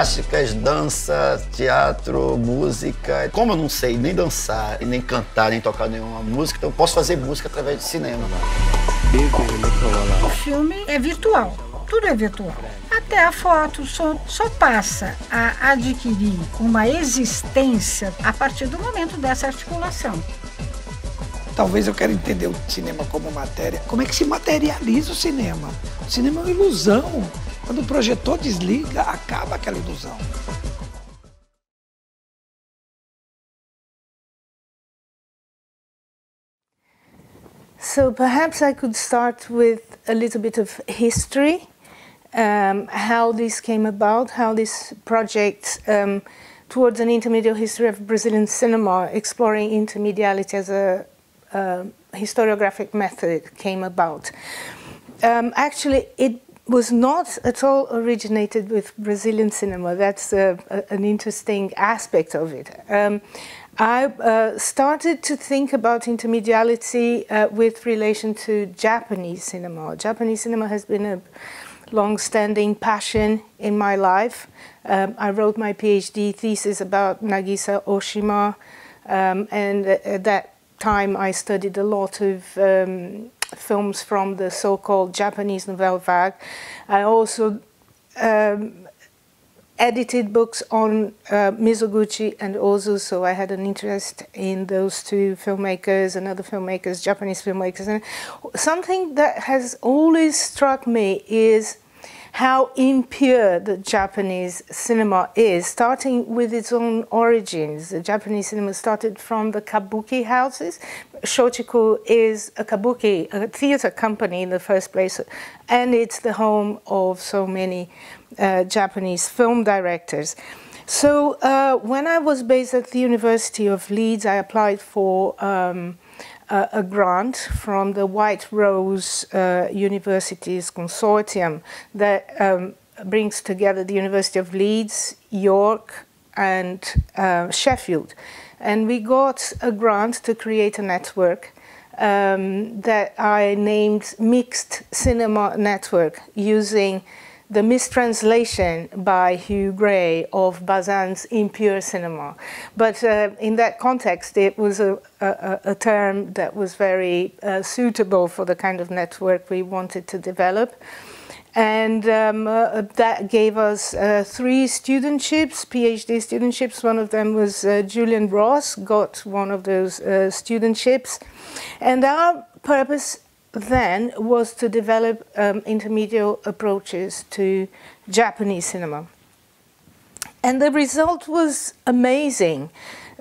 plásticas, dança, teatro, música. Como eu não sei nem dançar, nem cantar, nem tocar nenhuma música, então eu posso fazer música através de cinema. O filme é virtual, tudo é virtual. Até a foto só, só passa a adquirir uma existência a partir do momento dessa articulação. Talvez eu quero entender o cinema como matéria. Como é que se materializa o cinema? O cinema é uma ilusão. Quando o projetor desliga, acaba aquela ilusão. So perhaps I could start with a little bit of history, um, how this came about, how this project um, towards an intermediate history of Brazilian cinema, exploring intermediality as a, a historiographic method came about. Um, actually, it was not at all originated with Brazilian cinema. That's a, an interesting aspect of it. Um, I uh, started to think about intermediality uh, with relation to Japanese cinema. Japanese cinema has been a long-standing passion in my life. Um, I wrote my PhD thesis about Nagisa Oshima, um, and at that time I studied a lot of um, films from the so-called Japanese Nouvelle Vague. I also um, edited books on uh, Mizoguchi and Ozu, so I had an interest in those two filmmakers and other filmmakers, Japanese filmmakers. And something that has always struck me is how impure the Japanese cinema is, starting with its own origins. The Japanese cinema started from the kabuki houses. Shochiku is a kabuki, a theater company in the first place, and it's the home of so many uh, Japanese film directors. So uh, when I was based at the University of Leeds, I applied for um, a, grant from the White Rose uh, Universities Consortium that um, brings together the University of Leeds, York, and uh, Sheffield. And we got a grant to create a network um, that I named Mixed Cinema Network using the mistranslation by Hugh Gray of Bazin's impure cinema. But uh, in that context, it was a, a, a term that was very uh, suitable for the kind of network we wanted to develop. And um, uh, that gave us uh, three studentships, PhD studentships. One of them was uh, Julian Ross, got one of those uh, studentships. And our purpose then was to develop um, intermediate approaches to Japanese cinema. And the result was amazing.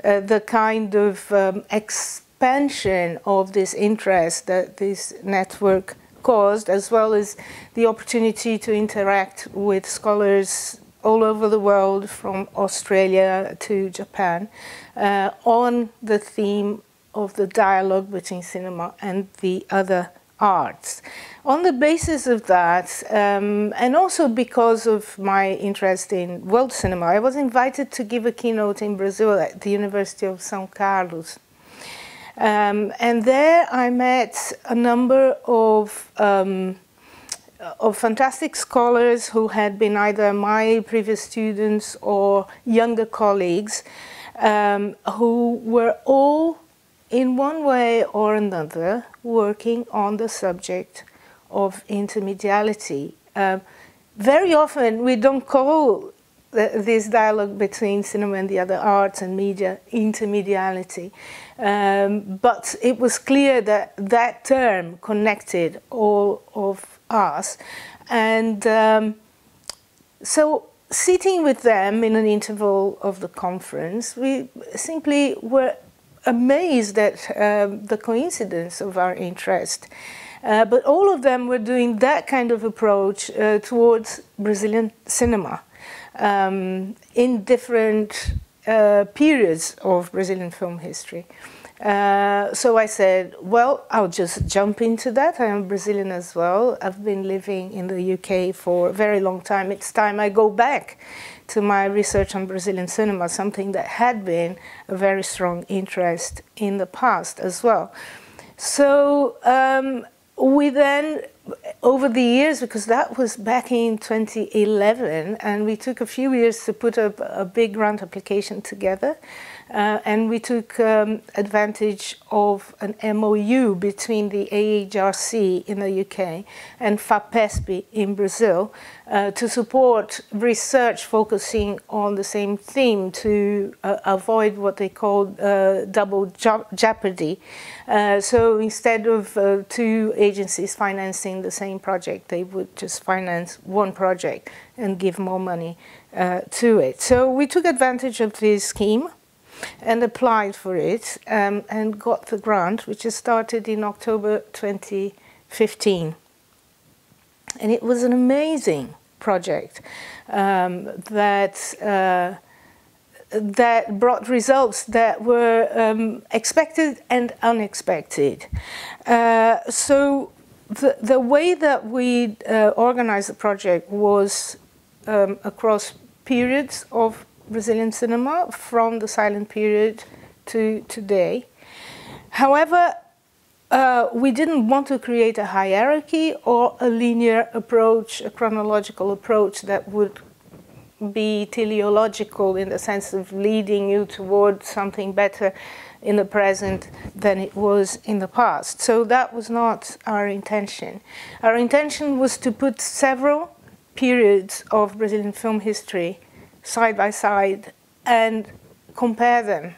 Uh, the kind of um, expansion of this interest that this network caused, as well as the opportunity to interact with scholars all over the world, from Australia to Japan, uh, on the theme of the dialogue between cinema and the other arts. On the basis of that, um, and also because of my interest in world cinema, I was invited to give a keynote in Brazil at the University of São Carlos. Um, and there I met a number of, um, of fantastic scholars who had been either my previous students or younger colleagues um, who were all in one way or another, working on the subject of intermediality. Um, very often, we don't call the, this dialogue between cinema and the other arts and media intermediality, um, but it was clear that that term connected all of us, and um, so sitting with them in an interval of the conference, we simply were amazed at um, the coincidence of our interest. Uh, but all of them were doing that kind of approach uh, towards Brazilian cinema um, in different uh, periods of Brazilian film history. Uh, so I said, well, I'll just jump into that. I am Brazilian as well. I've been living in the UK for a very long time. It's time I go back to my research on Brazilian cinema, something that had been a very strong interest in the past as well. So um, we then over the years, because that was back in 2011, and we took a few years to put a, a big grant application together. Uh, and we took um, advantage of an MOU between the AHRC in the UK and FAPESP in Brazil uh, to support research focusing on the same theme to uh, avoid what they call uh, double jeopardy. Uh, so instead of uh, two agencies financing the same project, they would just finance one project and give more money to it. So we took advantage of this scheme and applied for it um, and got the grant, which started in October 2015. And it was an amazing project um, that uh, that brought results that were um, expected and unexpected. Uh, so the, the way that we uh, organized the project was um, across periods of Brazilian cinema from the silent period to today. However, uh, we didn't want to create a hierarchy or a linear approach, a chronological approach that would be teleological in the sense of leading you toward something better in the present than it was in the past. So that was not our intention. Our intention was to put several periods of Brazilian film history side by side and compare them.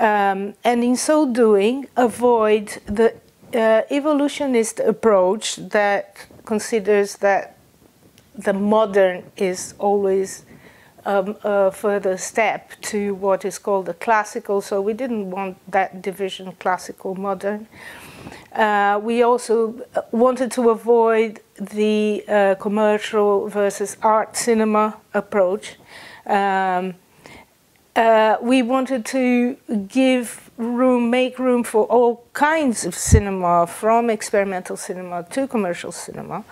Um, and in so doing, avoid the uh, evolutionist approach that considers that the modern is always um, a further step to what is called the classical. So we didn't want that division classical modern. Uh, we also wanted to avoid the uh, commercial versus art cinema approach. Um, uh, we wanted to give room, make room for all kinds of cinema, from experimental cinema to commercial cinema,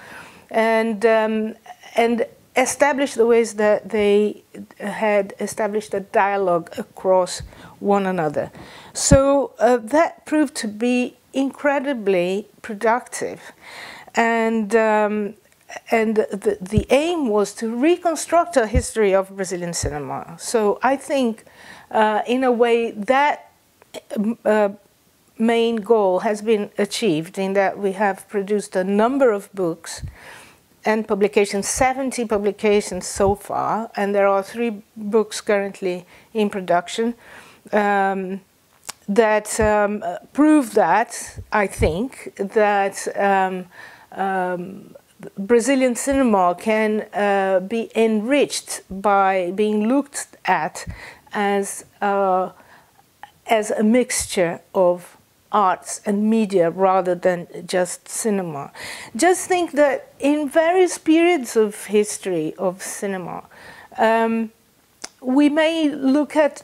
and um, and establish the ways that they had established a dialogue across one another. So uh, that proved to be incredibly productive. And, um, and the, the aim was to reconstruct a history of Brazilian cinema. So I think, uh, in a way, that uh, main goal has been achieved in that we have produced a number of books and publications, 70 publications so far, and there are three books currently in production. Um, that um, prove that, I think, that um, um, Brazilian cinema can uh, be enriched by being looked at as, uh, as a mixture of arts and media rather than just cinema. Just think that in various periods of history of cinema, um, we may look at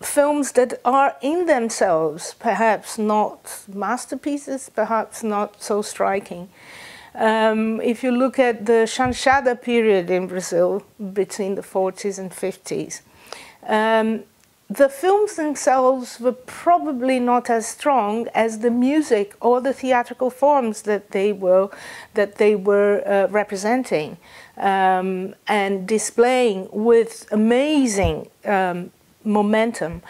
films that are in themselves perhaps not masterpieces, perhaps not so striking. Um, if you look at the chanchada period in Brazil between the 40s and 50s, um, the films themselves were probably not as strong as the music or the theatrical forms that they were that they were uh, representing um, and displaying with amazing um, momentum.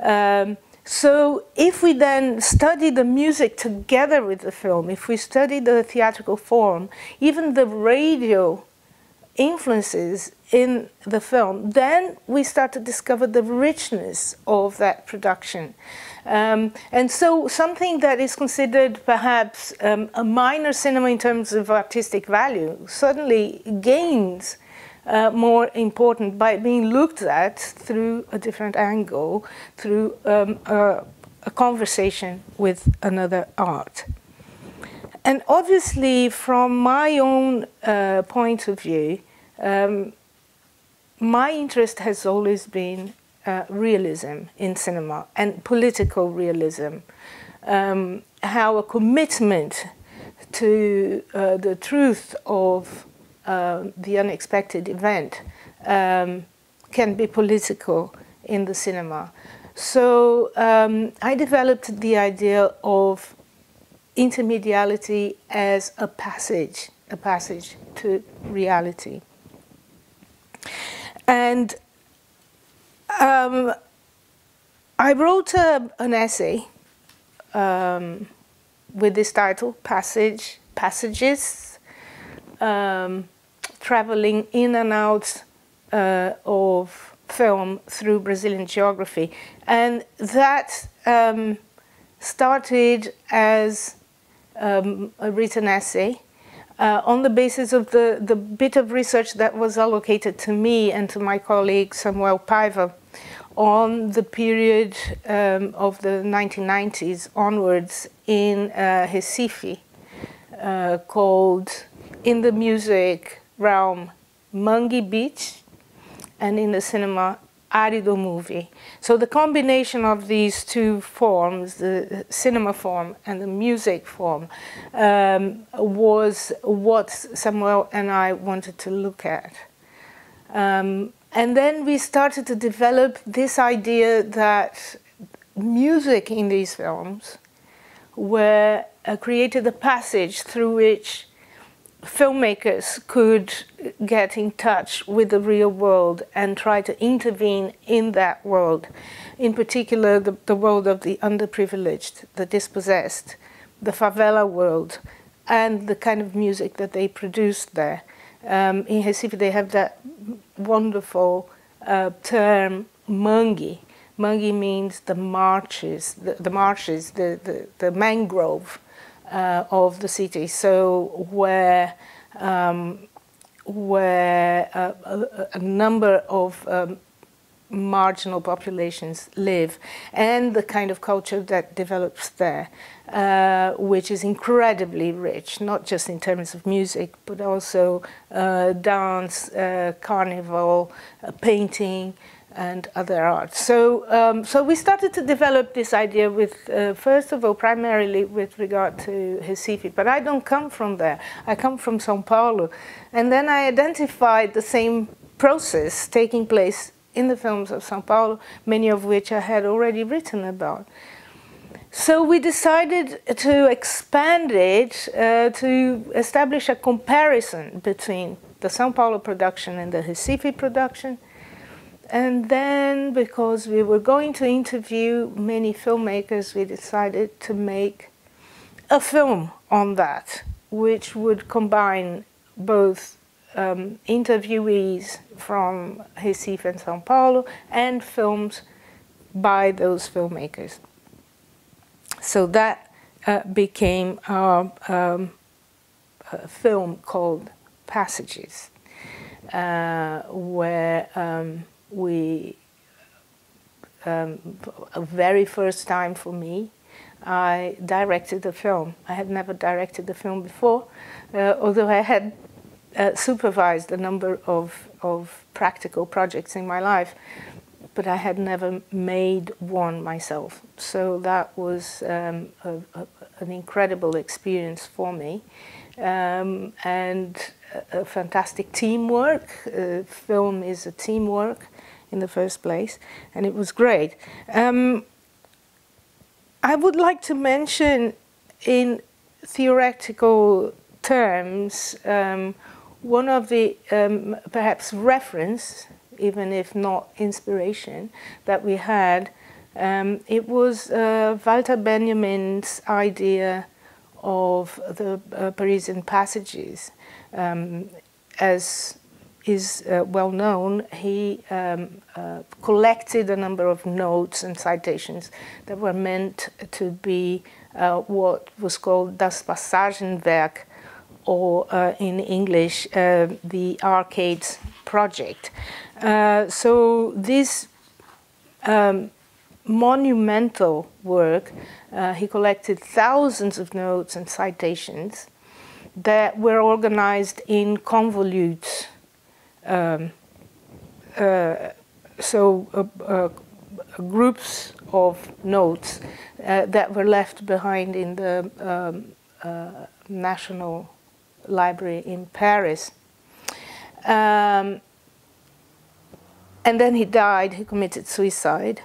Um, so if we then study the music together with the film, if we study the theatrical form, even the radio influences in the film, then we start to discover the richness of that production. Um, and so something that is considered perhaps um, a minor cinema in terms of artistic value suddenly gains uh, more important by being looked at through a different angle, through um, a, a conversation with another art. And obviously, from my own uh, point of view, um, my interest has always been uh, realism in cinema and political realism. Um, how a commitment to uh, the truth of uh, the unexpected event um, can be political in the cinema. So um, I developed the idea of intermediality as a passage, a passage to reality. And um, I wrote a, an essay um, with this title, Passage, Passages, um, traveling in and out uh, of film through Brazilian geography. And that um, started as um, a written essay uh, on the basis of the, the bit of research that was allocated to me and to my colleague Samuel Paiva on the period um, of the 1990s onwards in uh, Recife uh, called In the Music Realm Mangue Beach and in the cinema Arido movie. So the combination of these two forms, the cinema form and the music form, um, was what Samuel and I wanted to look at. Um, and then we started to develop this idea that music in these films were uh, created a passage through which filmmakers could get in touch with the real world and try to intervene in that world, in particular the, the world of the underprivileged, the dispossessed, the favela world, and the kind of music that they produced there. Um, in Recife, they have that wonderful uh, term mangue. Mangue means the marshes, the, the marshes, the, the, the mangrove uh, of the city. So where um, where uh, a, a, number of um, marginal populations live and the kind of culture that develops there, uh, which is incredibly rich, not just in terms of music, but also uh, dance, uh, carnival, uh, painting, and other arts. So, um, so we started to develop this idea with, uh, first of all, primarily with regard to Recife, but I don't come from there. I come from São Paulo. And then I identified the same process taking place in the films of São Paulo, many of which I had already written about. So we decided to expand it uh, to establish a comparison between the São Paulo production and the Recife production, and then, because we were going to interview many filmmakers, we decided to make a film on that, which would combine both um, interviewees from Recife and São Paulo and films by those filmmakers. So that uh, became our um, film called Passages, uh, where um, we, um, a very first time for me, I directed the film. I had never directed the film before, uh, although I had uh, supervised a number of, of practical projects in my life, but I had never made one myself. So that was um, a, a, an incredible experience for me. Um, and a, a, fantastic teamwork. Uh, film is a teamwork in the first place, and it was great. Um, I would like to mention in theoretical terms um, one of the um, perhaps reference, even if not inspiration, that we had. Um, it was uh, Walter Benjamin's idea of the uh, Parisian passages um, as is uh, well known, he um, uh, collected a number of notes and citations that were meant to be uh, what was called Das Passagenwerk, or uh, in English, uh, the Arcades Project. Uh, so this um, monumental work, he collected thousands of notes and citations that were organized in convolutes um, uh, so uh, uh, groups of notes that were left behind in the um, National Library in Paris. Um, and then he died, he committed suicide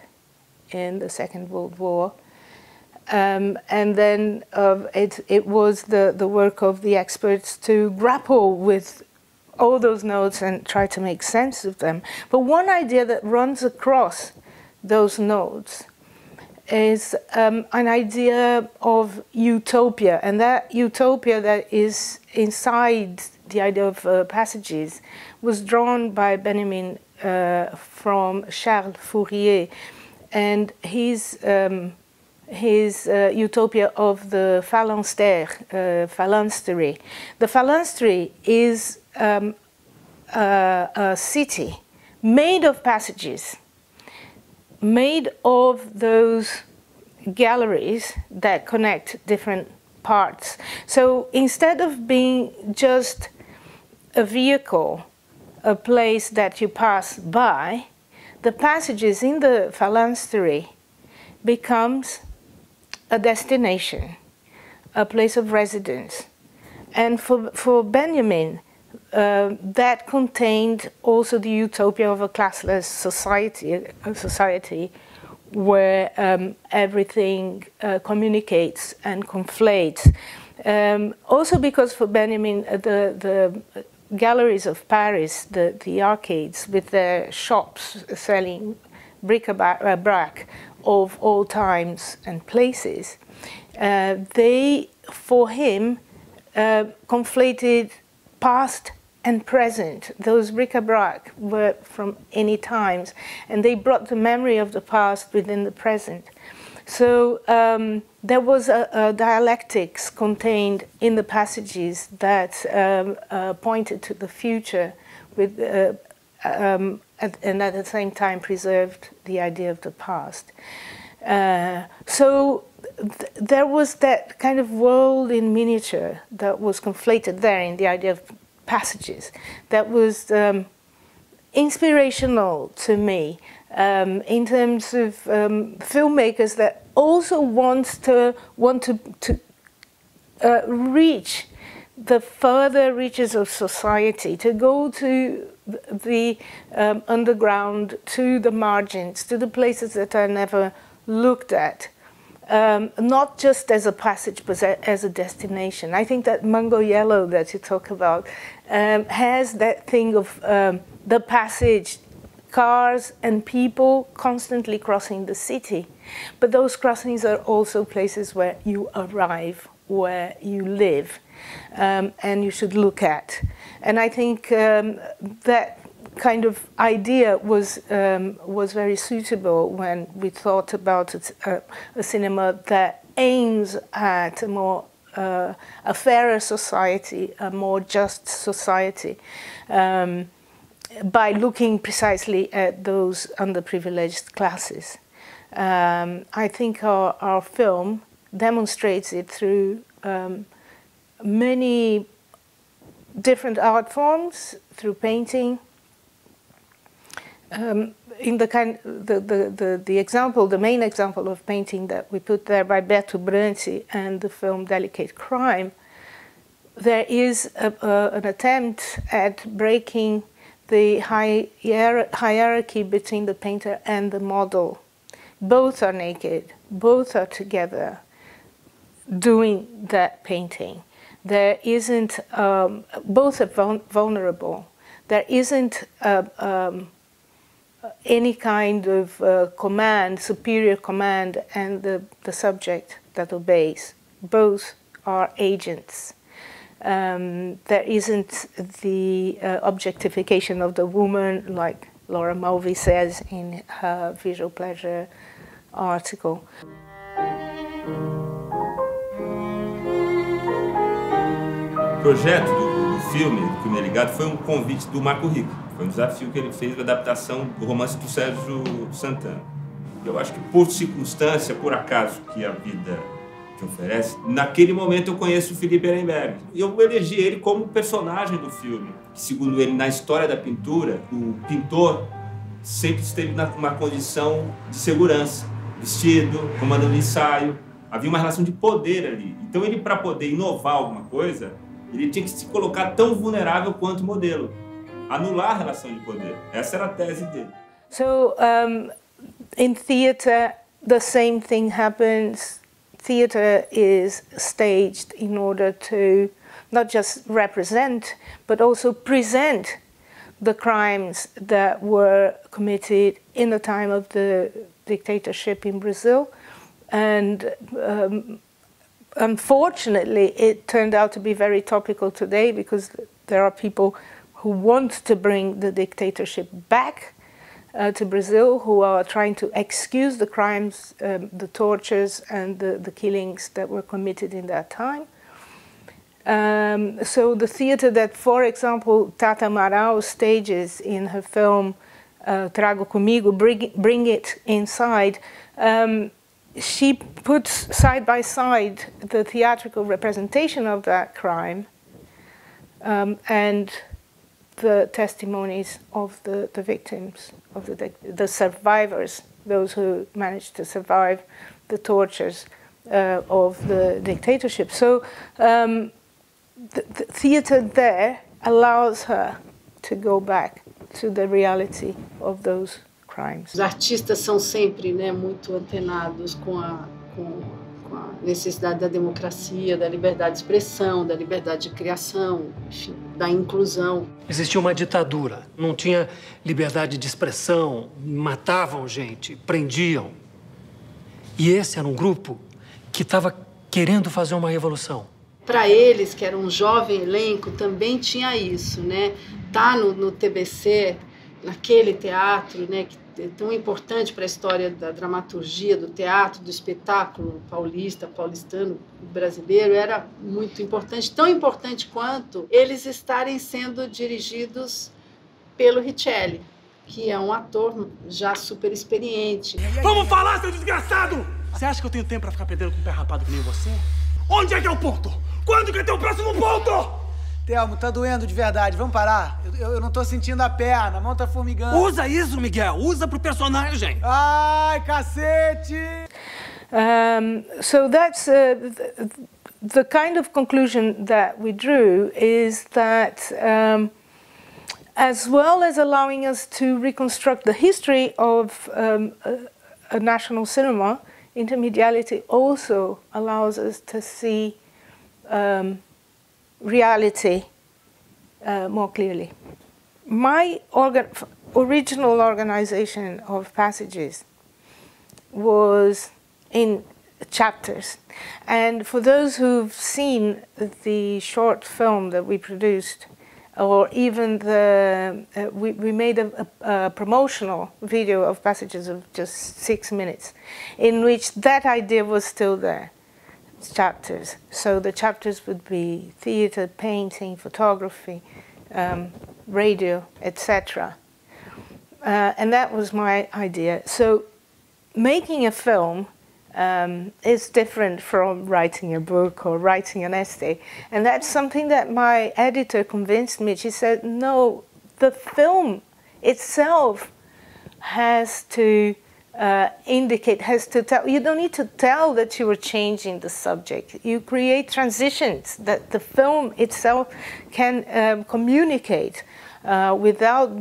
in the Second World War. Um, and then uh, it, it was the, the work of the experts to grapple with all those notes and try to make sense of them. But one idea that runs across those notes is um, an idea of utopia, and that utopia that is inside the idea of uh, passages was drawn by Benjamin uh, from Charles Fourier, and his um, his uh, utopia of the phalanstère, uh, phalanstery. The phalanstery is um, a, a city made of passages, made of those galleries that connect different parts. So instead of being just a vehicle, a place that you pass by, the passages in the phalanstery becomes a destination, a place of residence. And for, for Benjamin, uh, that contained also the utopia of a classless society, a society where um, everything uh, communicates and conflates. Um, also because for Benjamin, uh, the, the galleries of Paris, the, the arcades with their shops selling bric-a-brac of all times and places, uh, they, for him, uh, conflated past and present. Those bric-a-brac were from any times, and they brought the memory of the past within the present. So um, there was a, a, dialectics contained in the passages that um, uh, pointed to the future, with, uh, um, at, and at the same time preserved the idea of the past. Uh, so th there was that kind of world in miniature that was conflated there in the idea of passages that was um, inspirational to me um, in terms of um, filmmakers that also want to want to, to uh, reach the further reaches of society, to go to the um, underground, to the margins, to the places that are never looked at. Um, not just as a passage, but as a destination. I think that Mango Yellow that you talk about um, has that thing of um, the passage, cars and people constantly crossing the city. But those crossings are also places where you arrive, where you live, um, and you should look at. And I think um, that kind of idea was um, was very suitable when we thought about a, a cinema that aims at a more uh, a fairer society, a more just society, um, by looking precisely at those underprivileged classes. Um, I think our, our film demonstrates it through um, many different art forms, through painting, um, in the kind, the, the, the, the, example, the main example of painting that we put there by Beto Brant and the film Delicate Crime, there is a, a, an attempt at breaking the hierarchy between the painter and the model. Both are naked, both are together doing that painting. There isn't, um, both are vulnerable. There isn't a, um, any kind of uh, command, superior command, and the, the subject that obeys. Both are agents. Um, there isn't the uh, objectification of the woman, like Laura Mulvey says in her Visual Pleasure article. Projeto filme, do Crime Ligado, foi um convite do Marco Rico Foi um desafio que ele fez da adaptação do romance do Sérgio Santana. Eu acho que por circunstância, por acaso que a vida te oferece, naquele momento eu conheço o Felipe Ehrenberg. Eu elegi ele como personagem do filme. Segundo ele, na história da pintura, o pintor sempre esteve numa condição de segurança, vestido, comandando ensaio. Havia uma relação de poder ali. Então ele, para poder inovar alguma coisa, ele tinha que se colocar tão vulnerável quanto modelo anular a relação de poder. Essa era a tese dele. So, um, in theater, the same thing happens theater is staged in order to not just represent, but also present the crimes that were committed in the time of the dictatorship in Brazil. And um, unfortunately, it turned out to be very topical today because there are people who want to bring the dictatorship back uh, to Brazil, who are trying to excuse the crimes, um, the tortures, and the, the, killings that were committed in that time. Um, so the theater that, for example, Tata Amaral stages in her film uh, Trago Comigo, bring, bring It Inside, um, she puts side by side the theatrical representation of that crime um, and the testimonies of the, the victims, of the, the survivors, those who managed to survive the tortures uh, of the dictatorship. So um, the, the theater there allows her to go back to the reality of those crimes. Os artistas são sempre né, muito antenados com a, com, com a necessidade da democracia, da liberdade de expressão, da liberdade de criação, enfim, da inclusão. Existia uma ditadura, não tinha liberdade de expressão, matavam gente, prendiam. E esse era um grupo que estava querendo fazer uma revolução. Para eles, que era um jovem elenco, também tinha isso, né? Tá no, no TBC, naquele teatro, né, que é tão importante para a história da dramaturgia, do teatro, do espetáculo paulista, paulistano, brasileiro, era muito importante, tão importante quanto eles estarem sendo dirigidos pelo Richelli, que é um ator já super experiente. Vamos falar, seu desgraçado! Você acha que eu tenho tempo para ficar perdendo com o pé rapado que nem você? Onde é que é o ponto? Quando que é teu próximo ponto? Telmo, tá doendo de verdade. Vamos parar? Eu, eu não tô sentindo a perna, a mão tá formigando. Usa isso, Miguel. Usa pro personagem. Ai, cacete! Um, so that's uh, the, the kind of conclusion that we drew is that um, as well as allowing us to reconstruct the history of um, a, a national cinema, intermediality also allows us to see um, reality uh, more clearly. My organ original organization of passages was in chapters. And for those who've seen the short film that we produced, or even the, uh, we, we made a, a, a, promotional video of passages of just six minutes, in which that idea was still there chapters. So the chapters would be theater, painting, photography, um, radio, etc. Uh, and that was my idea. So making a film um, is different from writing a book or writing an essay. And that's something that my editor convinced me. She said, no, the film itself has to uh, indicate, has to tell, you don't need to tell that you are changing the subject. You create transitions that the film itself can um, communicate uh, without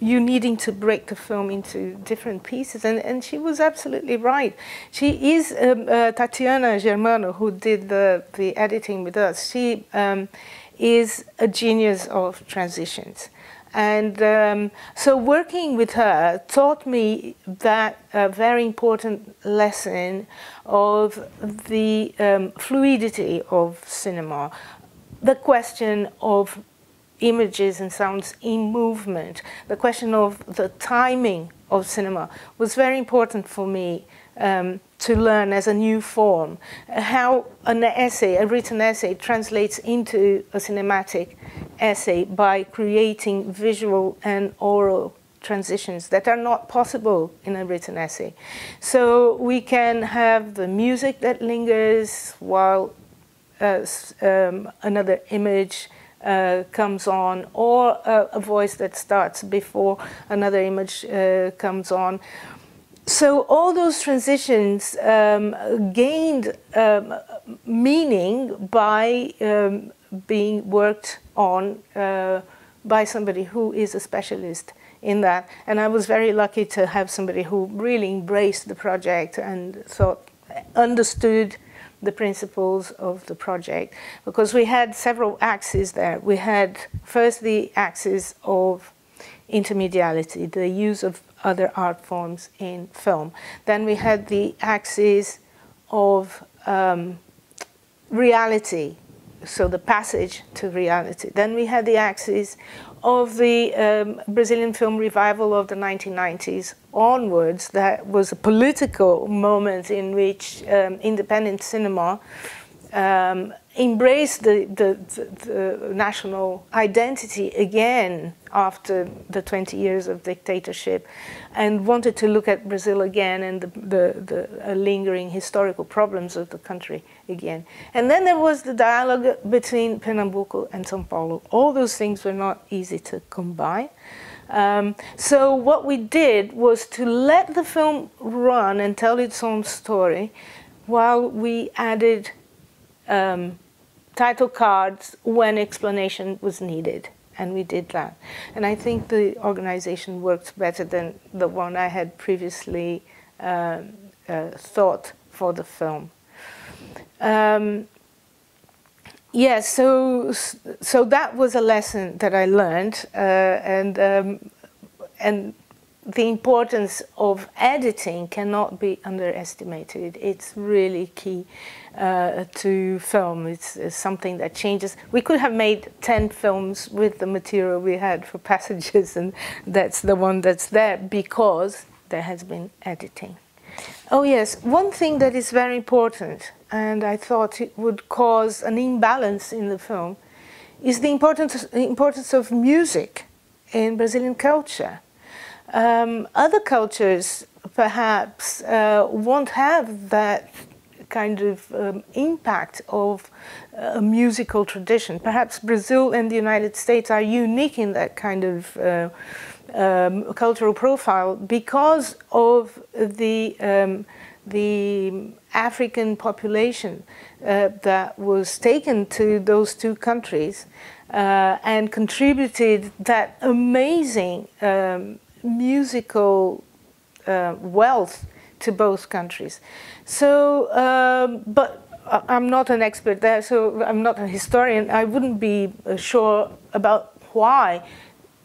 you needing to break the film into different pieces. And, and she was absolutely right. She is um, uh, Tatiana Germano, who did the, the editing with us. She um, is a genius of transitions. And um, so working with her taught me that uh, very important lesson of the um, fluidity of cinema, the question of images and sounds in movement, the question of the timing of cinema was very important for me um, to learn as a new form, how an essay, a written essay, translates into a cinematic essay by creating visual and oral transitions that are not possible in a written essay. So we can have the music that lingers while uh, um, another image uh, comes on, or a voice that starts before another image uh, comes on. So all those transitions um, gained um, meaning by um, being worked on uh, by somebody who is a specialist in that. And I was very lucky to have somebody who really embraced the project and thought understood the principles of the project because we had several axes there. We had first the axis of intermediality, the use of other art forms in film. Then we had the axis of um, reality, so the passage to reality. Then we had the axis of the um, Brazilian film revival of the 1990s onwards. That was a political moment in which um, independent cinema um, embraced the, the, the, national identity again after the 20 years of dictatorship and wanted to look at Brazil again and the, the, the lingering historical problems of the country again. And then there was the dialogue between Pernambuco and Sao Paulo. All those things were not easy to combine. Um, so what we did was to let the film run and tell its own story while we added um, title cards when explanation was needed. And we did that. And I think the organization worked better than the one I had previously uh, uh, thought for the film. Um, yes, yeah, so so that was a lesson that I learned, uh, and um, and the importance of editing cannot be underestimated. It's really key uh, to film. It's, it's, something that changes. We could have made 10 films with the material we had for passages, and that's the one that's there because there has been editing. Oh, yes, one thing that is very important, and I thought it would cause an imbalance in the film, is the importance, importance of music in Brazilian culture. Um, other cultures perhaps uh, won't have that kind of um, impact of a musical tradition. Perhaps Brazil and the United States are unique in that kind of uh, um, cultural profile because of the um, the African population uh, that was taken to those two countries uh, and contributed that amazing um, musical uh, wealth to both countries. So, um, but I'm not an expert there, so I'm not a historian. I wouldn't be uh, sure about why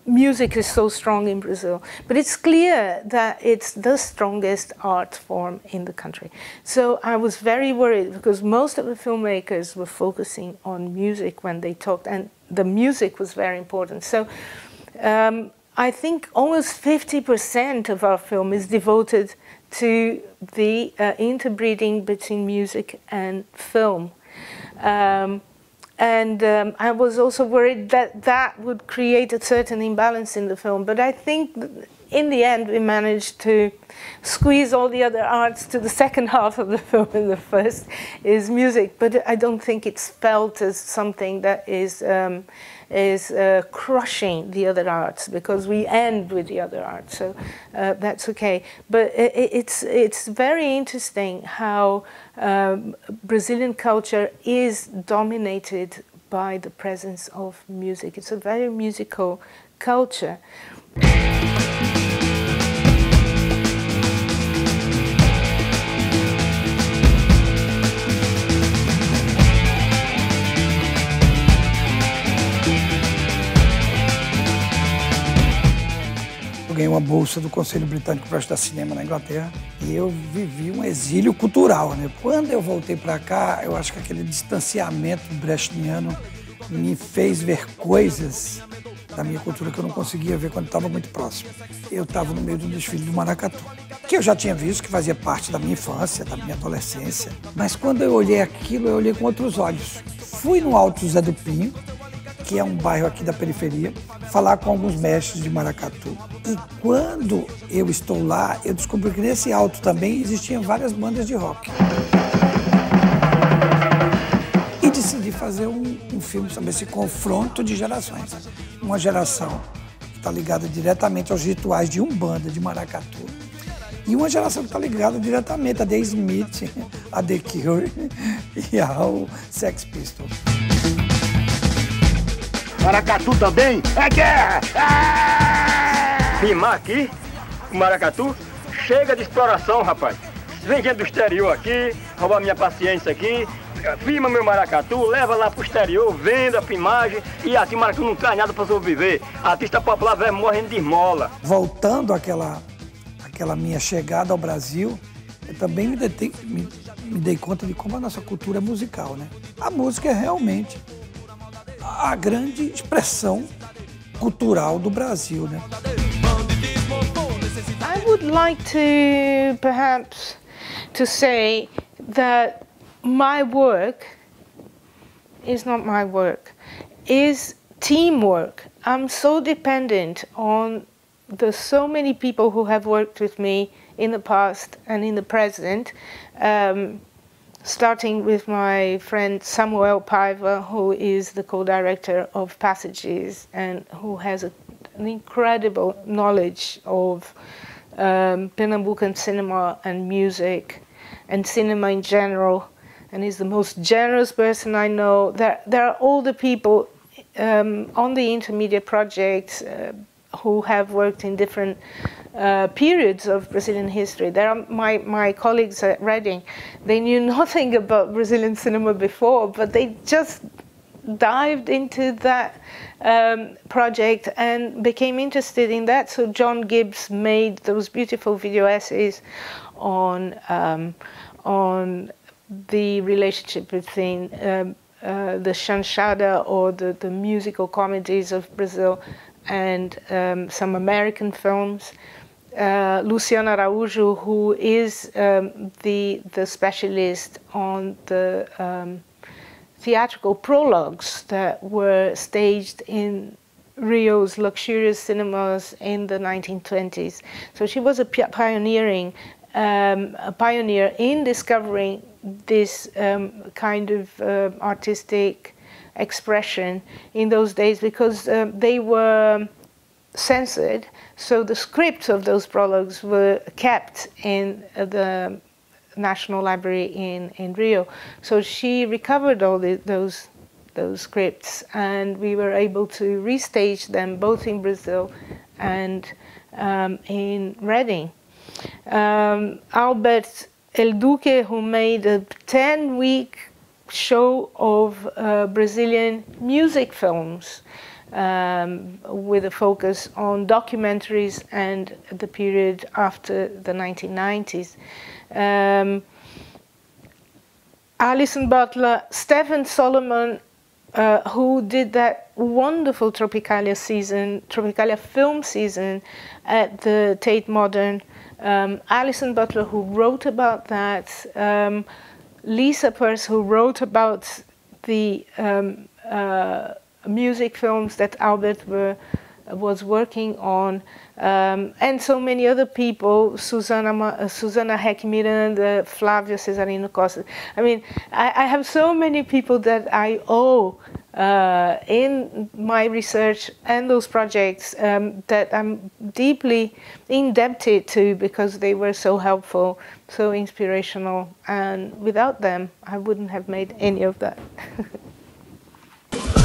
music is so strong in Brazil. But it's clear that it's the strongest art form in the country. So I was very worried because most of the filmmakers were focusing on music when they talked, and the music was very important. So um, I think almost 50% of our film is devoted to the uh, interbreeding between music and film. Um, and um, I was also worried that that would create a certain imbalance in the film. But I think in the end, we managed to squeeze all the other arts to the second half of the film, and the first is music. But I don't think it's felt as something that is um, is uh, crushing the other arts because we end with the other arts, so uh, that's okay. But it, it's it's very interesting how um, Brazilian culture is dominated by the presence of music. It's a very musical culture. Eu ganhei uma bolsa do Conselho Britânico para estudar cinema na Inglaterra e eu vivi um exílio cultural. Né? Quando eu voltei para cá, eu acho que aquele distanciamento brechtiano me fez ver coisas da minha cultura que eu não conseguia ver quando estava muito próximo. Eu estava no meio do desfile do Maracatu, que eu já tinha visto, que fazia parte da minha infância, da minha adolescência. Mas quando eu olhei aquilo, eu olhei com outros olhos. Fui no Alto José do Pinho, que é um bairro aqui da periferia, falar com alguns mestres de maracatu. E quando eu estou lá, eu descobri que nesse alto também existiam várias bandas de rock. E decidi fazer um, um filme sobre esse confronto de gerações. Uma geração que está ligada diretamente aos rituais de Umbanda, de maracatu, e uma geração que está ligada diretamente a The Smith, a The Cure e ao Sex Pistols. Maracatu também é guerra! Ah! Rimar aqui, Maracatu, chega de exploração, rapaz. Vem gente do exterior aqui, roubar minha paciência aqui, filma meu maracatu, leva lá pro exterior, venda a filmagem e assim o maracatu não traz nada para sobreviver. Artista popular vai morrendo de esmola. Voltando àquela, àquela minha chegada ao Brasil, eu também me dei, me, me dei conta de como a nossa cultura é musical, né? A música é realmente a grande expressão cultural do Brasil, né? I would like to perhaps to say that my work is not my work, is teamwork. I'm so dependent on the so many people who have worked with me in the past and in the present, um, starting with my friend Samuel Paiva, who is the co-director of Passages and who has a, an incredible knowledge of um, Pernambucan cinema and music and cinema in general, and he's the most generous person I know. There, there are all the people um, on the intermediate project uh, who have worked in different uh, periods of Brazilian history. There are my, my colleagues at Reading. They knew nothing about Brazilian cinema before, but they just dived into that um, project and became interested in that. So John Gibbs made those beautiful video essays on um, on the relationship between um, uh, the chanchada or the, the musical comedies of Brazil and um, some American films. Uh, Luciana Araújo, who is um, the the specialist on the um, theatrical prologues that were staged in Rio's luxurious cinemas in the 1920s. So she was a pioneering, um, a pioneer in discovering this um, kind of uh, artistic expression in those days because uh, they were censored. So the scripts of those prologues were kept in the National Library in, in Rio. So she recovered all the, those those scripts and we were able to restage them both in Brazil and um, in Reading. Um, Albert Elduque, who made a 10 week show of uh, Brazilian music films um, with a focus on documentaries and the period after the 1990s um, Alison Butler, Stefan Solomon, uh, who did that wonderful Tropicalia season, Tropicalia film season at the Tate Modern. Um, Alison Butler, who wrote about that. Um, Lisa Purse, who wrote about the um, uh, music films that Albert were, was working on. Um, and so many other people, Susanna, uh, Susanna Flávia Cesarino Costa. I mean, I, I, have so many people that I owe uh, in my research and those projects um, that I'm deeply indebted to because they were so helpful, so inspirational, and without them, I wouldn't have made any of that.